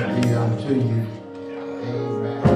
be unto you. This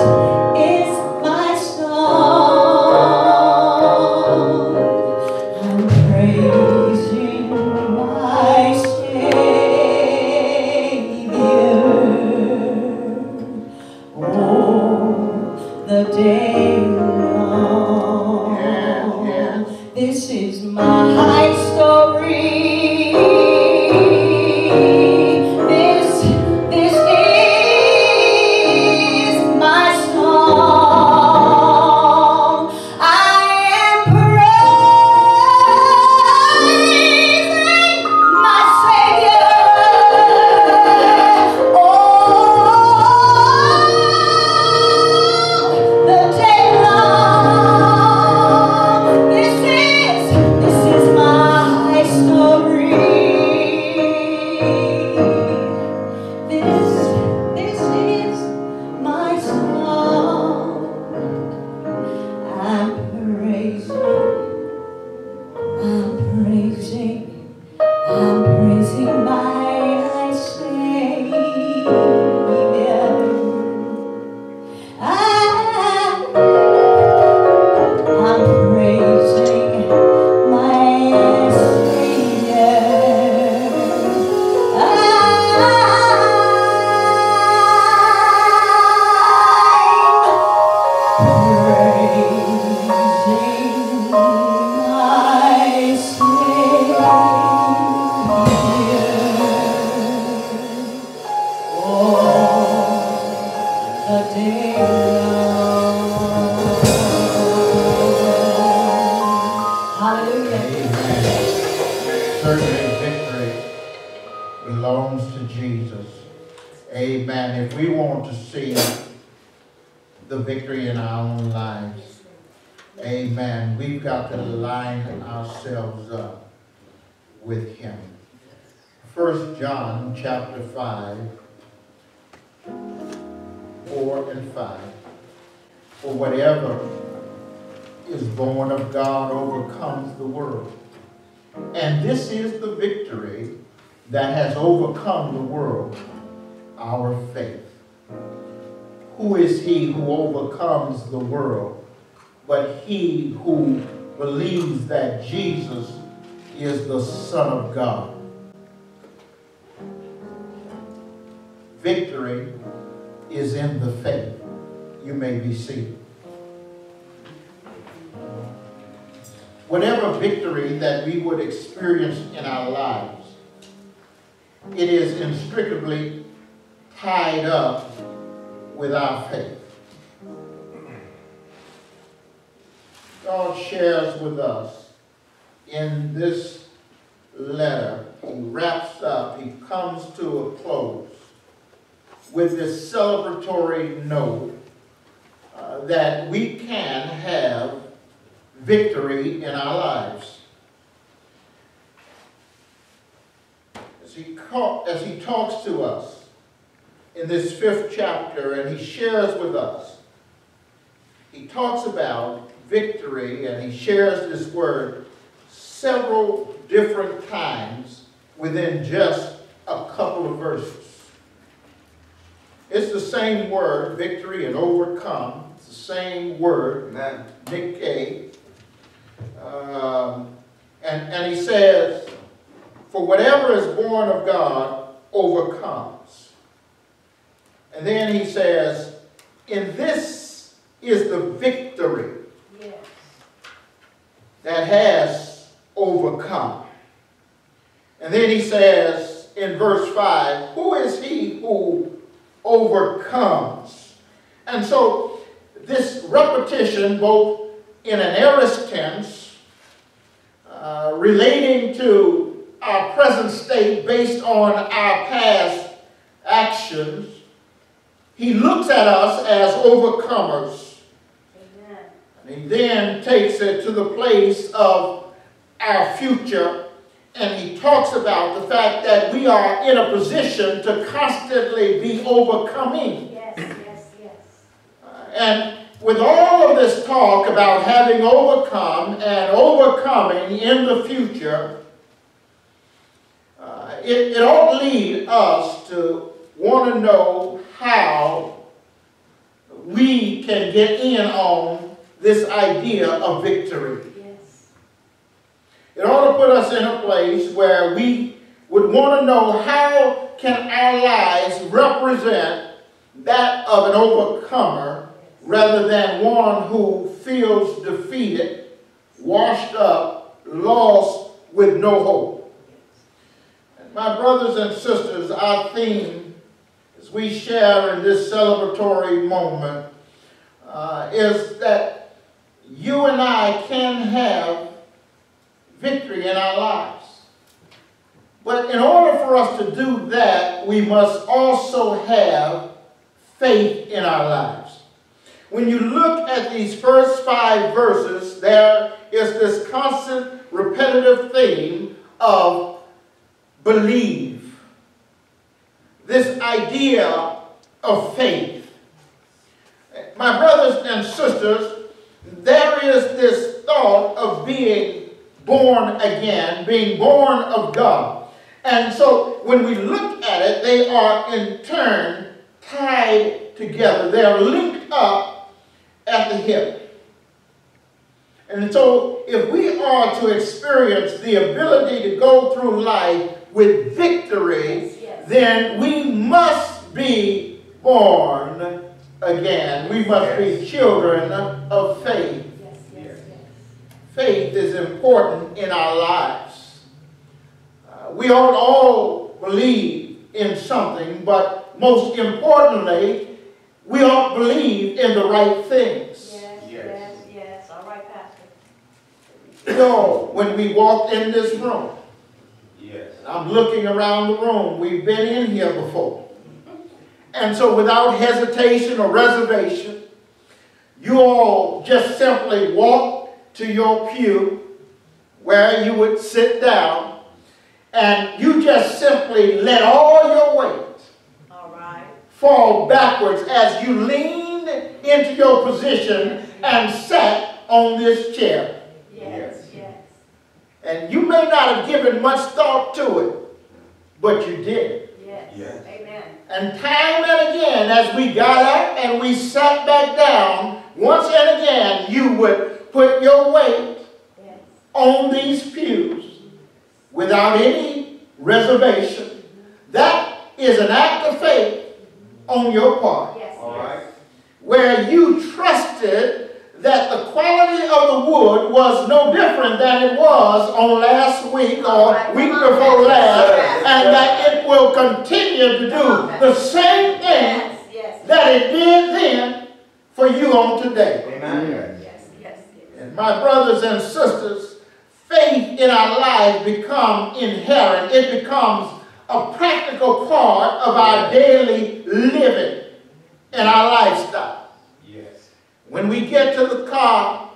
is For whatever is born of God overcomes the world. And this is the victory that has overcome the world, our faith. Who is he who overcomes the world but he who believes that Jesus is the Son of God? Victory is in the faith. You may be seated. Whatever victory that we would experience in our lives, it is inextricably tied up with our faith. God shares with us in this letter, he wraps up, he comes to a close with this celebratory note that we can have victory in our lives. As he, as he talks to us in this fifth chapter and he shares with us, he talks about victory and he shares this word several different times within just a couple of verses. It's the same word, victory and overcome. The same word, Nick um, and, and he says, for whatever is born of God overcomes. And then he says, in this is the victory yes. that has overcome. And then he says in verse 5, who is he who overcomes? And so this repetition, both in an aorist tense, uh, relating to our present state based on our past actions. He looks at us as overcomers. Amen. And he then takes it to the place of our future and he talks about the fact that we are in a position to constantly be overcoming. Yes, yes, yes. Uh, and with all of this talk about having overcome and overcoming in the future, uh, it, it ought to lead us to want to know how we can get in on this idea of victory. Yes. It ought to put us in a place where we would want to know how can our lives represent that of an overcomer rather than one who feels defeated, washed up, lost, with no hope. And my brothers and sisters, our theme, as we share in this celebratory moment, uh, is that you and I can have victory in our lives. But in order for us to do that, we must also have faith in our lives. When you look at these first five verses, there is this constant repetitive theme of believe. This idea of faith. My brothers and sisters, there is this thought of being born again, being born of God. And so when we look at it, they are in turn tied together. They are linked up at the hip. And so if we are to experience the ability to go through life with victory, yes, yes. then we must be born again. We must yes. be children of faith. Faith is important in our lives. Uh, we ought all believe in something, but most importantly, we all believe in the right things. Yes, yes, yes. All right, Pastor. You know, when we walked in this room, yes. I'm looking around the room. We've been in here before. And so without hesitation or reservation, you all just simply walk to your pew where you would sit down and you just simply let all your weight All right. Fall backwards as you leaned into your position and sat on this chair. Yes, yes. And you may not have given much thought to it, but you did. Yes. Yes. Amen. And time and again, as we got up and we sat back down, once and again, you would put your weight Yes. on these pews without any reservation. That is an act of faith on your part, Yes. All right. where you trusted that the quality of the wood was no different than it was on last week or week before last, and that it will continue to do the same thing Yes, yes. that it did then for you on today. Amen. Yes, yes, yes. And my brothers and sisters, faith in our lives become inherent. It becomes a practical part of our daily living and our lifestyle. Yes. When we get to the car,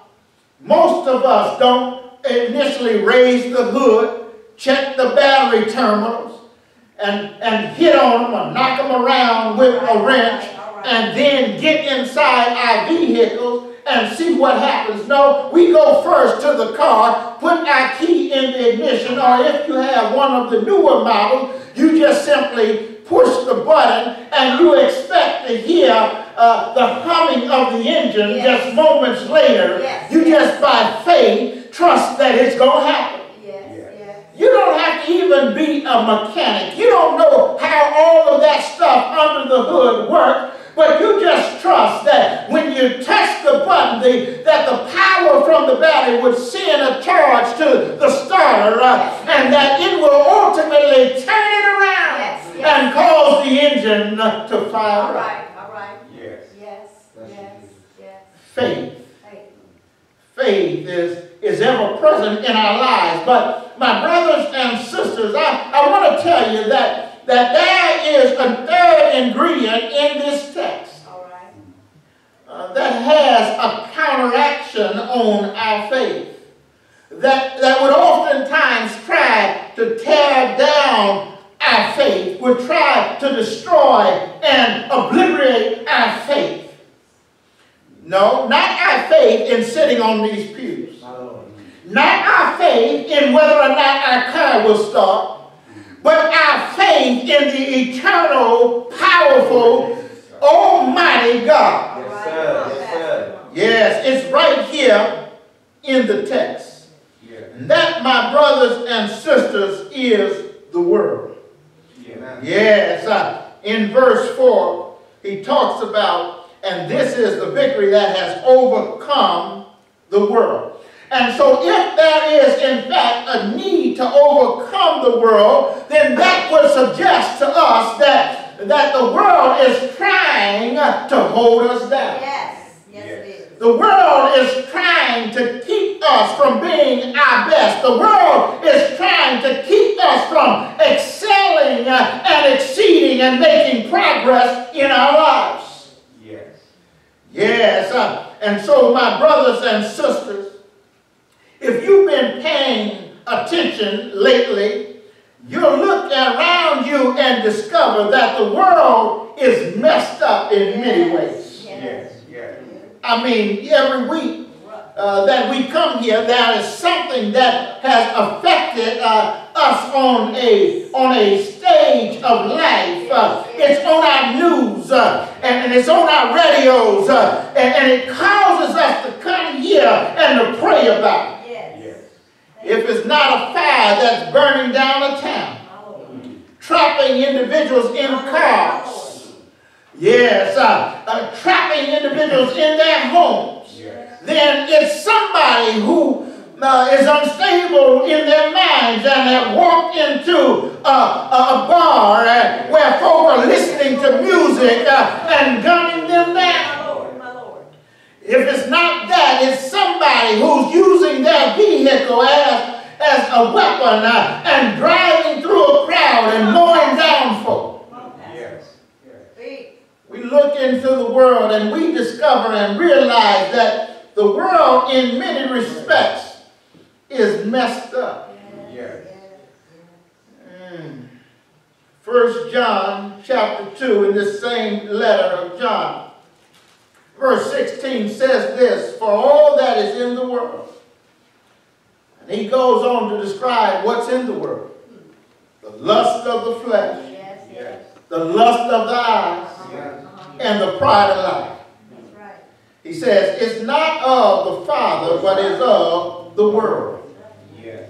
most of us don't initially raise the hood, check the battery terminals, and, and hit on them or knock them around with a wrench, and then get inside our vehicles and see what happens. No, we go first to the car, put our key in the ignition, or if you have one of the newer models, you just simply push the button and you expect to hear uh, the humming of the engine Yes. just moments later. Yes, You yes. just by faith trust that it's going to happen. You don't have to even be a mechanic. You don't know how all of that stuff under the hood works, but you just trust that when you touch the button, the, that the power from the battery would send a charge to the starter, uh, and that it will ultimately turn it around Yes, yes. and cause the engine to fire up. right, all right. Yes. Yes, That's yes, yes. Faith. Faith. faith is, is ever present in our lives. But my brothers and sisters, I, I want to tell you that, that there is a third ingredient in this text All right. uh, that has a counteraction on our faith. That, that would oftentimes try to tear down our faith, would try to destroy and obliterate our faith. No, not our faith in sitting on these pews. Not our faith in whether or not our car will start, but our faith in the eternal, powerful, almighty God. Yes, sir. Yes, sir. Yes, it's right here in the text. Yeah. That, my brothers and sisters, is the world. Yeah. Yes, uh, in verse 4, he talks about, and this is the victory that has overcome the world. And so, if there is, in fact, a need to overcome the world, then that would suggest to us that, that the world is trying to hold us down. Yes, yes it is. The world is trying to keep us from being our best. The world is trying to keep us from excelling and exceeding and making progress in our lives. Yes. Yes, uh, and so my brothers and sisters, if you've been paying attention lately, you'll look around you and discover that the world is messed up in many ways. Yes. Yes. I mean, every week uh, that we come here, there is something that has affected uh, us on a on a stage of life. Uh, it's on our news uh, and, and it's on our radios, uh, and, and it causes us to come here and to pray about it. If it's not a fire that's burning down a town, trapping individuals in cars, yes, uh, uh, trapping individuals in their homes. Then it's somebody who uh, is unstable in their minds and have walked into a, a bar uh, where folk are listening to music uh, and gunning them down. Lord, my Lord. If it's not that, it's somebody who's using their vehicle as, as a weapon uh, and driving through a crowd and mowing down folk. Come on, Pastor. Yes. Yes. Speak. world and we discover and realize that the world in many respects is messed up. Yes. Mm. First John chapter 2 in this same letter of John. Verse 16 says this, for all that is in the world. And he goes on to describe what's in the world. The lust of the flesh, Yes, the lust of the eyes, Yes. and the pride of life. Right. He says, it's not of the Father, but is of the world.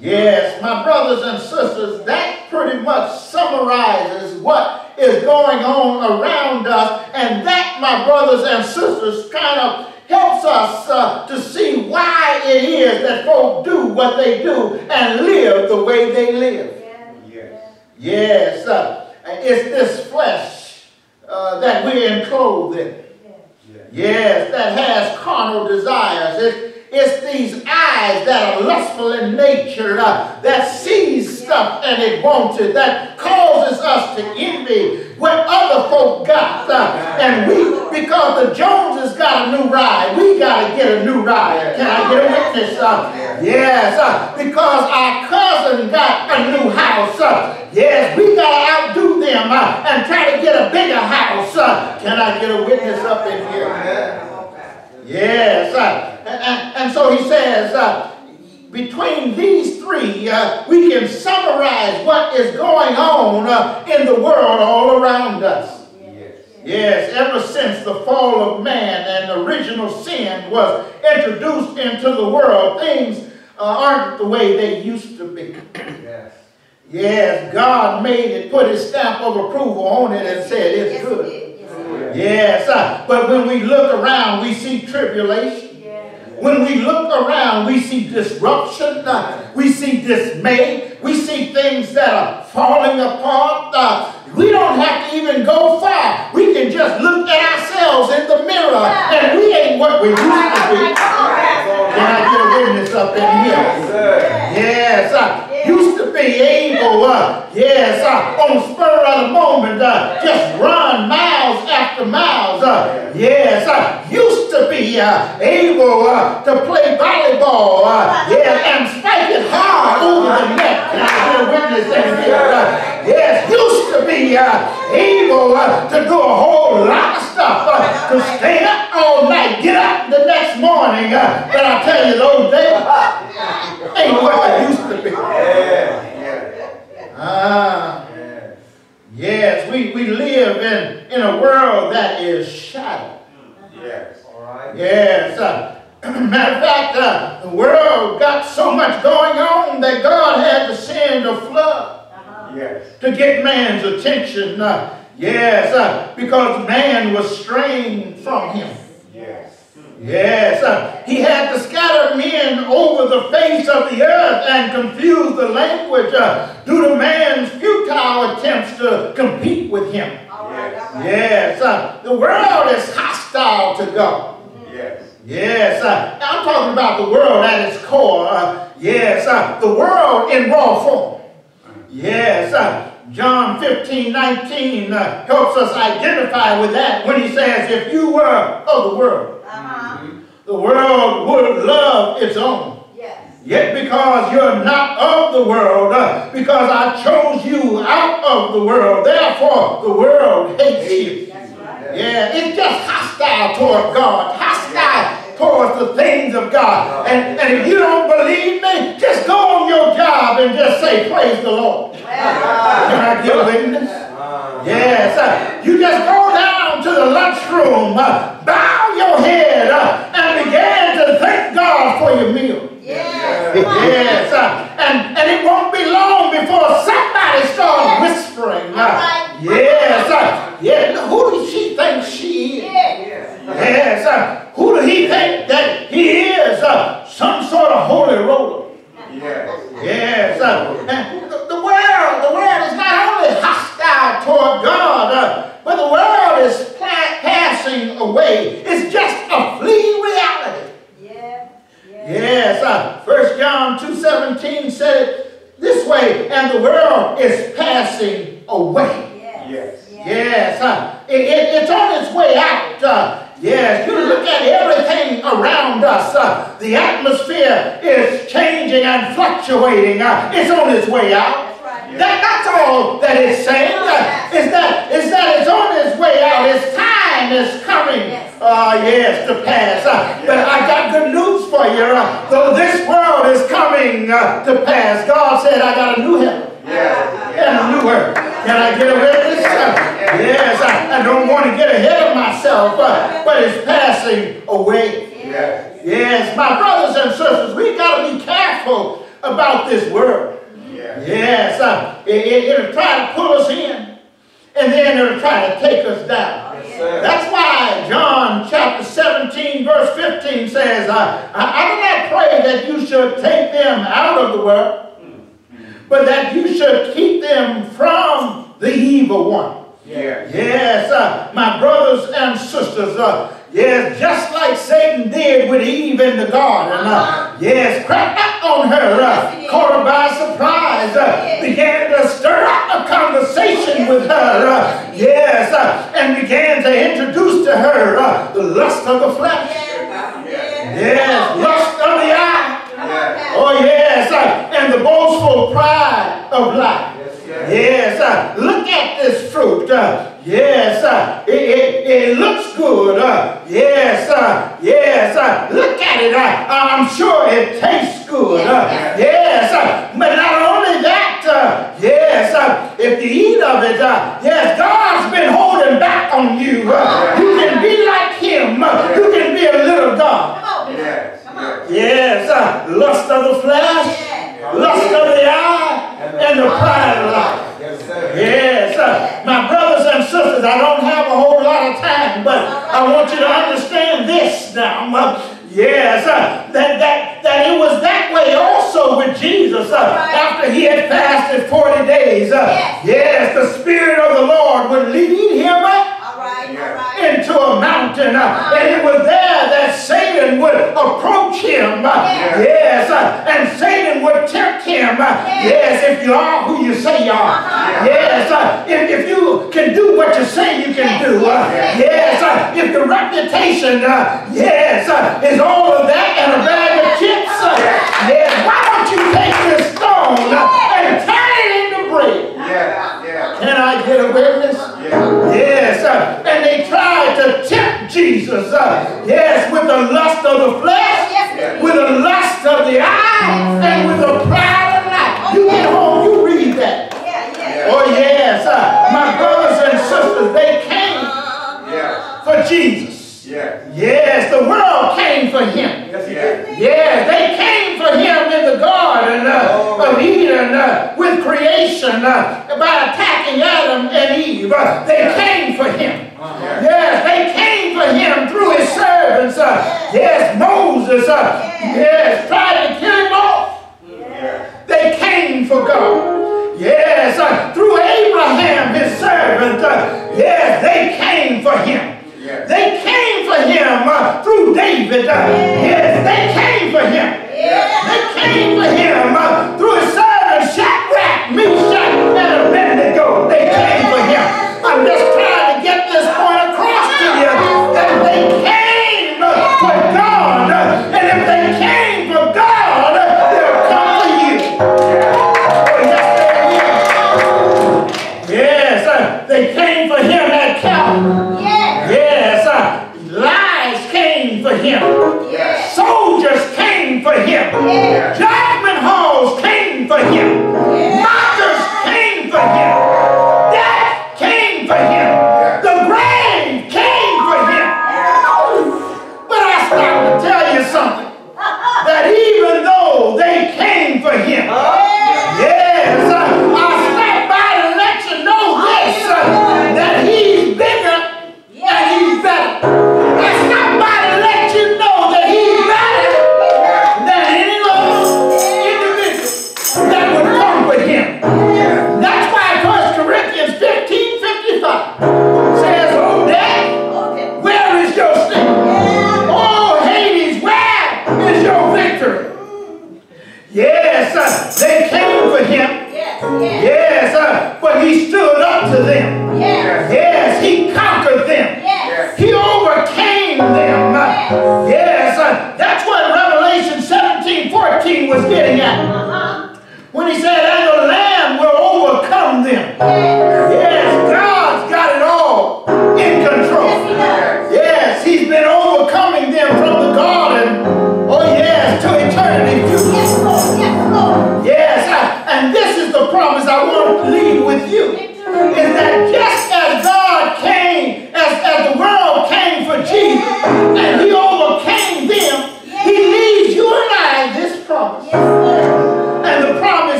Yes, my brothers and sisters, that pretty much summarizes what is going on around us. And that, my brothers and sisters, kind of helps us uh, to see why it is that folk do what they do and live the way they live. Yeah. Yes. Yes, uh, it's this flesh uh, that we're enclosed in. Yeah. Yes. That has carnal desires. It, it's these eyes that are lustful in nature, uh, that sees stuff and it wants it, that causes us to envy what other folk got. Uh, and we, because the Joneses got a new ride, we got to get a new ride. Can I get a witness? Uh, yes, uh, because our cousin got a new house. Uh, yes, we got to outdo them uh, and try to get a bigger house. Uh, can I get a witness up in here? Yes. Uh, and, and, and so he says, uh, between these three, uh, we can summarize what is going on uh, in the world all around us. Yes. Yes, ever since the fall of man and original sin was introduced into the world, things uh, aren't the way they used to be. Yes. Yes, God made it, put his stamp of approval on it and said it's Yes, good. it did. Yes, it. Yes, but when we look around, we see tribulation. Yeah. When we look around, we see disruption, uh, we see dismay, we see things that are falling apart. Uh, we don't have to even go far. We can just look at ourselves in the mirror, and we ain't what we used All right, all to be. come. Can I get a witness up in Yes, here? sir. Yes, used to be able, uh, yes, uh, on the spur of the moment, uh, just run miles after miles. Uh, yes, uh, used to be uh, able uh, to play volleyball, uh, yeah, and spike it hard over the net. Can I witness here? Uh, yes, used to be uh, able uh, to do a whole lot of stuff, uh, to stay up all night, get up the next morning. Uh, but I tell you, those days ain't what they used to be. Yes. Ah, Yes. yes, we, we live in, in a world that is shattered. Yes. All right. Yes. Uh, matter of fact, uh, the world got so much going on that God had to send a flood Uh-huh. Yes. to get man's attention. Uh, yes, uh, because man was straying from him. Yes. Yes, uh, he had to scatter men over the face of the earth and confuse the language uh, due to man's futile attempts to compete with him. All right, all right. Yes, uh, the world is hostile to God. Yes. Yes, uh, I'm talking about the world at its core. Uh, yes, uh, the world in raw form. Yes, John 15, 19 uh, helps us identify with that when he says, if you were of the world. The world would love its own. Yes. Yet because you're not of the world, uh, because I chose you out of the world, therefore the world hates you. That's right. Yeah, it's just hostile toward God, hostile towards the things of God. And, and if you don't believe me, just go on your job and just say, praise the Lord. Well, Can I get a witness? Uh, Yes, uh, you just go down to the lunchroom, uh, bow your head, uh, and begin to thank God for your meal. yes. Come. Yes, uh, and, and it won't be long before somebody starts whispering. Uh, All right. yes, uh, yeah, who does she think she is? Yes. Yes, uh, who does he think that he is? Uh, some sort of holy roller. Yes. Yes, uh, and the, the world, the world is not only hostile toward God, uh, but the world is passing away. It's just a fleeting reality. Yeah. yeah. Yes. Uh, 1 John 2.17 said it this way. And the world is passing away. Yes. Yes. yes uh, it, it, it's on its way out. Uh, Yes, you look at everything around us. Uh, the atmosphere is changing and fluctuating. Uh, it's on its way out. That, that's all that it's saying. Oh, is that—is that it's on its way out. Its time is coming. Ah, uh, yes, to pass. Ah, but I got good news for you. Uh, though this world is coming ah, to pass, God said, I got a new heaven and a new earth. Can I get a witness? yes, I, I, don't want to get ahead of myself, but it's passing away. Yes. yes, my brothers and sisters, we got to be careful about this world. Yeah. Yes. Uh, it, it, will try to pull us in, and then it'll try to take us down. Yes, That's why John chapter 17, verse 15 says, I, I, I do not pray that you should take them out of the world, mm-hmm. but that you should keep them from the evil one. Yeah. Yes, uh, my brothers and sisters, uh, Yes, just like Satan did with Eve in the garden. Uh. Yes, crept up on her, uh, yes, caught her by surprise, uh, yes. began to stir up a conversation with her. Uh, yes. you are who you say you are. Uh-huh. Yes, if, if, you can do what you say you can do. Uh, yes, if the reputation, uh, yes, is all They came for him uh, through David. Uh, yes. they came for him. Yes. They came for him uh, through his servant Shadrach, Meshach, came for him. Jackman halls came for him.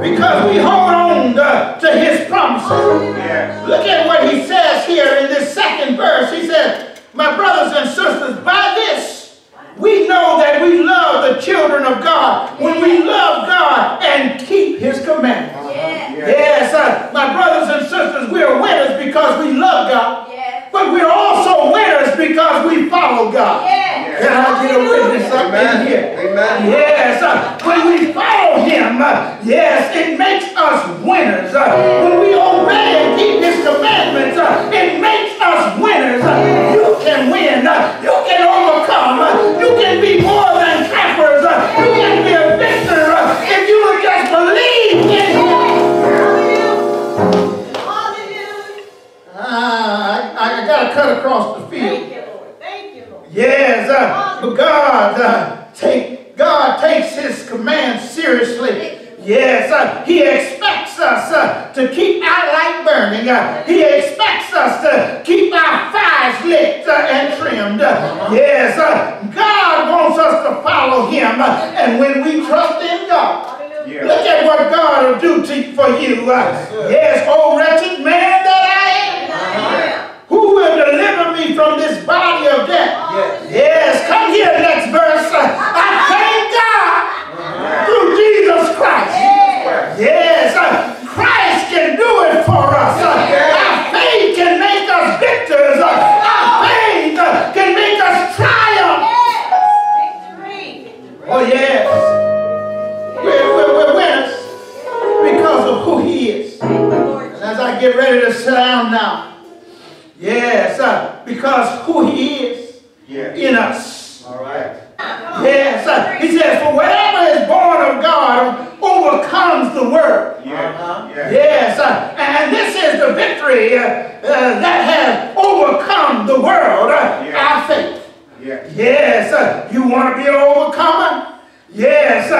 because we hold on to, to his promises. Yes. Look at what he says here in this second verse. He said, my brothers and sisters, by this we know that we love the children of God when we love God and keep his commandments. Yes, yes uh, my brothers and sisters, we are winners because we love God but we're also winners because we follow God. Yes. Can I get a witness up Amen. in here? Amen. Yes. Uh, when we follow him, uh, yes, it makes us winners. Uh, when we obey and keep his commandments, uh, it makes us winners. Uh. you can win. Uh, you can overcome. Cut across the field. Thank you, Lord. Thank you, Lord. Yes, uh, but God uh, take God takes His command seriously. Yes, uh, He expects us uh, to keep our light burning. Uh, he expects us to keep our fires lit uh, and trimmed. Uh-huh. yes, uh, God wants us to follow Him. Uh, and when we trust in God, look at what God will do to, for you. yes, oh wretched man. now. Yes, uh, because who he is yes. in us. All right. Yes, uh, he says, for whatever is born of God overcomes the world. Yes, uh -huh. yes uh, and this is the victory uh, uh, that has overcome the world, uh, yes. our faith. Yes, yes you want to be an overcomer? Yes,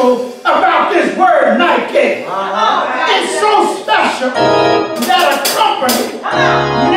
special about this word Nike. Uh -huh. It's so special that a company